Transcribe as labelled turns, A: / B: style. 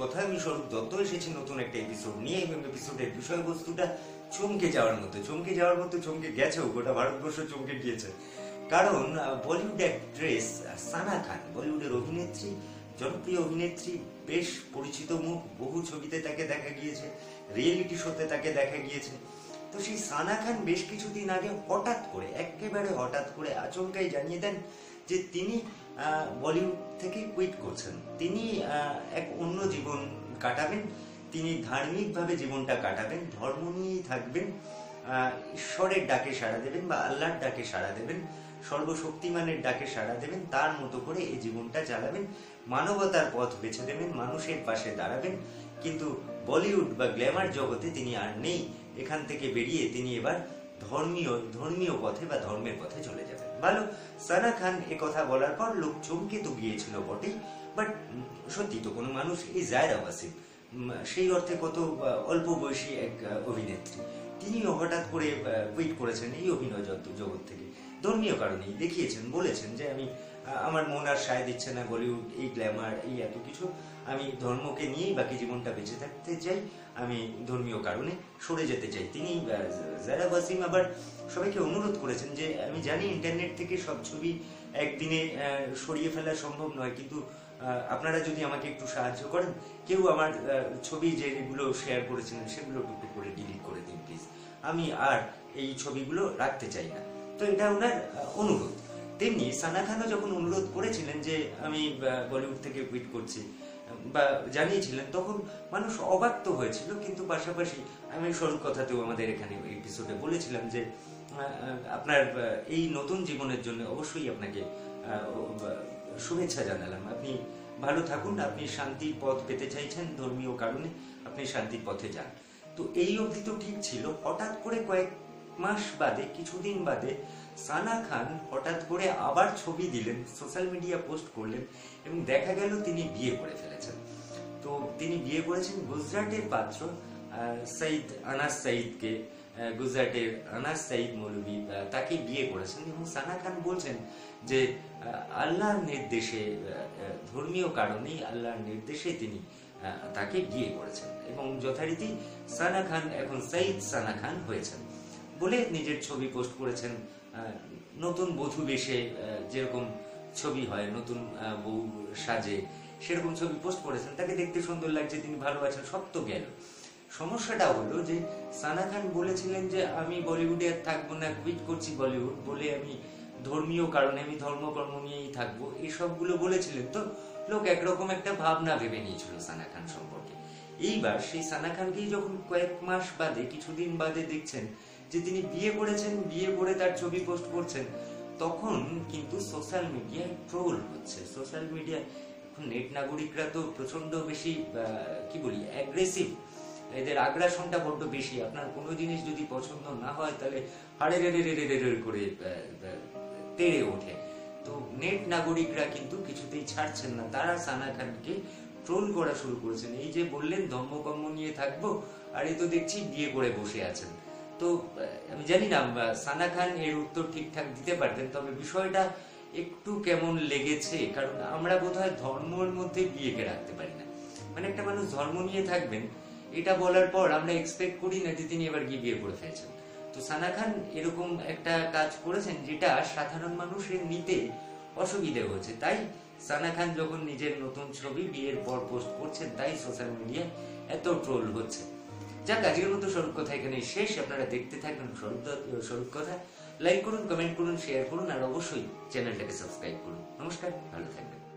A: কথা আমি স্বরূপ দত্ত এসেছি নতুন একটা এপিসোড নিয়ে এবং এপিসোডের বিষয়বস্তুটা চমকে যাওয়ার মতো চমকে যাওয়ার মতো চমকে গেছেও, গোটা ভারতবর্ষ চমকে গিয়েছে। কারণ বলিউড অ্যাক্ট্রেস সানা খান বলিউডের অভিনেত্রী, জনপ্রিয় অভিনেত্রী, বেশ পরিচিত মুখ, বহু ছবিতে তাকে দেখা গিয়েছে রিয়েলিটি শোতে তাকে দেখা গিয়েছে। তো সেই সানা খান বেশ কিছুদিন আগে হঠাৎ করে, একেবারে হঠাৎ করে আচমকাই জানিয়ে দেন যে তিনি বলিউড থেকে কুইট করছেন। তিনি এক অন্য জীবন কাটাবেন, তিনি ধার্মিকভাবে জীবনটা কাটাবেন, ধর্ম নিয়েই থাকবেন ঈশ্বরের ডাকে সাড়া দেবেন বা আল্লাহর ডাকে সাড়া দেবেন, সর্বশক্তিমানের ডাকে সাড়া দেবেন, তার মতো করে এই জীবনটা চালাবেন, মানবতার পথ বেছে দেবেন, মানুষের পাশে দাঁড়াবেন কিন্তু বলিউড বা গ্ল্যামার জগতে তিনি আর নেই। এখান থেকে বেরিয়ে তিনি এবার ধর্মীয় ধর্মীয় পথে বা ধর্মের পথে চলে যাবেন। ভালো সানা খান এ কথা বলার পর লোক চমকে তো গিয়েছিল বটেই, বাট সত্যি তো কোনো মানুষ এই জায়রা ওয়াসিম সেই অর্থে কত অল্প বয়সী এক অভিনেত্রী। তিনিও হঠাৎ করে কুইট করেছেন এই অভিনয় জগৎ- জগৎ থেকে। ধর্মীয় কারণেই দেখিয়েছেন, বলেছেন যে আমি আমার মন আর সায় দিচ্ছে না, বলিউড, এই গ্ল্যামার, এই এত কিছু। আমি ধর্মকে নিয়েই বাকি জীবনটা বেঁচে থাকতে চাই, আমি ধর্মীয় কারণে সরে যেতে চাই। তিনি জারা ওয়াসিম আবার সবাইকে অনুরোধ করেছেন যে, আমি জানি ইন্টারনেট থেকে সব ছবি একদিনে সরিয়ে ফেলা সম্ভব নয়, কিন্তু আপনারা যদি আমাকে একটু সাহায্য করেন, কেউ আমার ছবি যেগুলো শেয়ার করেছিলেন, সেগুলো টুকটুক করে ডিলিট করে দিন প্লিজ আমি আর এই ছবিগুলো রাখতে চাই না। তো এটা ওনার অনুরোধ। তেমনি সানা খানও যখন অনুরোধ করেছিলেন যে আমি বলিউড থেকে কুইট করছি বা জানিয়েছিলেন, তখন মানুষ অবাক তো হয়েছিল, কিন্তু পাশাপাশি আমি স্বরূপ কথাতেও আমাদের এখানে এপিসোডে বলেছিলাম যে আপনার এই নতুন জীবনের জন্য অবশ্যই আপনাকে শুভেচ্ছা জানালাম। আপনি ভালো থাকুন, আপনি শান্তির পথ পেতে চাইছেন ধর্মীয় কারণে, আপনি শান্তির পথে যান। তো এই অবধি তো ঠিক ছিল। হঠাৎ করে কয়েক মাস বাদে, কিছুদিন বাদে সানা খান হঠাৎ করে আবার ছবি দিলেন, সোশ্যাল মিডিয়া পোস্ট করলেন এবং দেখা গেল তিনি বিয়ে করে ফেলেছেন। তো তিনি বিয়ে করেছেন গুজরাটের পাত্র সঈদ আনাস সঈদকে গুজরাটের আনাস সঈদ মৌলভী তাকে বিয়ে করেছেন এবং সানা খান বলছেন যে আল্লাহর নির্দেশে ধর্মীয় কারণেই আল্লাহর নির্দেশে তিনি তাকে বিয়ে করেছেন এবং যথারীতি সানা খান, এখন সঈদ সানা খান হয়েছেন। বলে নিজের ছবি পোস্ট করেছেন নতুন বধূ বেশে যেরকম ছবি হয়, নতুন বউ সাজে, সেরকম ছবি পোস্ট করেছেন। তাকে দেখতে সুন্দর লাগছে, তিনি ভালো আছেন সব তো গেল সমস্যাটা হলো যে, সানা খান বলেছিলেন যে, আমি বলিউডে আর থাকব না কুইট করছি বলিউড বলে আমি ধর্মীয় কারণে, আমি ধর্মকর্ম নিয়েই থাকব, এসবগুলো বলেছিলেন। তো লোক একরকম একটা ভাবনা ভেবে নিয়েছিল সানা খান সম্পর্কে। এইবার সেই সানা খানকেই যখন কয়েক মাস বাদে, কিছুদিন বাদে দেখছেন যে তিনি বিয়ে করেছেন, বিয়ে করে তার ছবি পোস্ট করছেন, তখন কিন্তু সোশ্যাল মিডিয়ায় ট্রোল হচ্ছে। সোশ্যাল মিডিয়ায় নেট নাগরিকরা তো প্রচণ্ড বেশি কি বলি অ্যাগ্রেসিভ এদের আগ্রাসনটা বড্ড বেশি। আপনার কোনো জিনিস যদি পছন্দ না হয়, তাহলে হাড়ে রে রে রে রে করে তেড়ে ওঠে। তো নেট নাগরিকরা কিন্তু কিছুতেই ছাড়ছেন না। তারা সানা খানকে ট্রোল করা শুরু করেছেন। এই যে বললেন, ধর্মকর্ম নিয়ে থাকব, আর এই তো দেখছি বিয়ে করে বসে আছেন। তো আমি জানি না সানা খান এর উত্তর ঠিকঠাক দিতে পারতেন, তবে বিষয়টা একটু কেমন লেগেছে, কারণ আমরা বোধহয় ধর্মের মধ্যে বিয়েকে রাখতে পারি না। মানে একটা মানুষ ধর্ম নিয়ে থাকবেন, এটা বলার পর আমরা এক্সপেক্ট করি না যে তিনি এবার গিয়ে বিয়ে করে ফেলছেন। তো সানা খান এরকম একটা কাজ করেছেন যেটা সাধারণ মানুষের নিতে অসুবিধে হচ্ছে তাই সানা খান যখন নিজের নতুন ছবি বিয়ের পর পোস্ট করছেন, তাই সোশ্যাল মিডিয়া এত ট্রোল হচ্ছে। যাক, আজকের মতো স্বরূপ কথা এখানে শেষ। আপনারা দেখতে থাকবেন স্বরূপ কথা। লাইক করুন কমেন্ট করুন শেয়ার করুন, আর অবশ্যই চ্যানেলটাকে সাবস্ক্রাইব করুন। নমস্কার, ভালো থাকবেন।